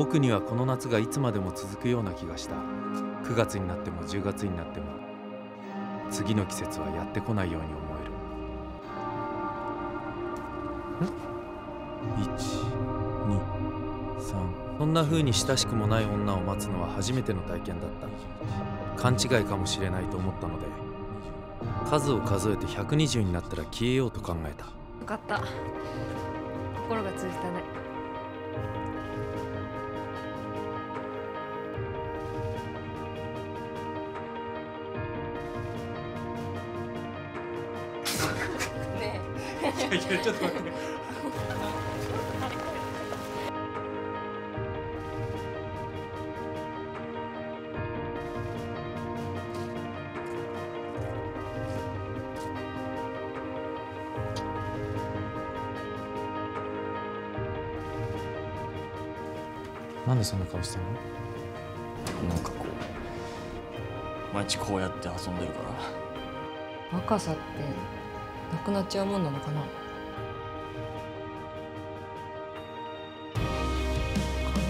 僕にはこの夏がいつまでも続くような気がした。9月になっても10月になっても次の季節はやってこないように思える。ん？123そんな風に親しくもない女を待つのは初めての体験だった。勘違いかもしれないと思ったので数を数えて120になったら消えようと考えた。分かった。心が通じたねねいやいやちょっと待って。なんでそんな顔してんの？なんかこう毎日こうやって遊んでるから。若さってなくなっちゃうもんなのかな？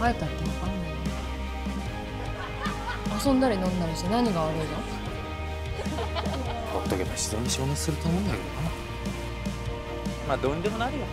えたって分かんないよ遊んだり飲んだりして何が悪いの？ほっとけば自然に消滅すると思うんだけどな。まあどうにでもなるよ